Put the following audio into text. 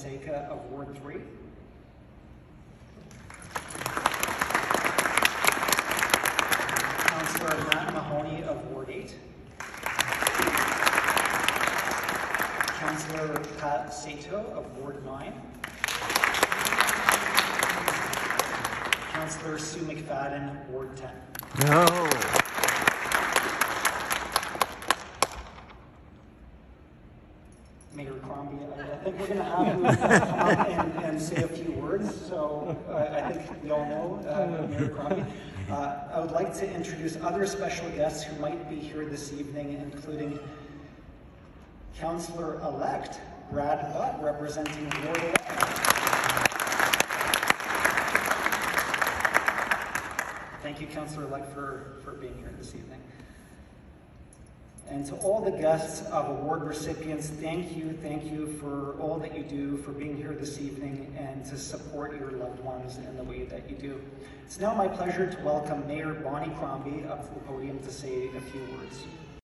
Seika of Ward 3. Councillor Matt Mahoney of Ward 8. Councillor Pat Saito of Ward 9. Councillor Sue McFadden, Ward 10. No. Mayor Crombie, I think we're going to have you come up and, and say a few words. So uh, I think we all know uh, Mayor Crombie. Uh, I would like to introduce other special guests who might be here this evening, including Councillor-elect Brad Butt, representing Ward 11. Thank you, Councillor-elect, for, for being here this evening. And to all the guests of award recipients, thank you, thank you for all that you do, for being here this evening, and to support your loved ones in the way that you do. It's now my pleasure to welcome Mayor Bonnie Crombie up to the podium to say a few words.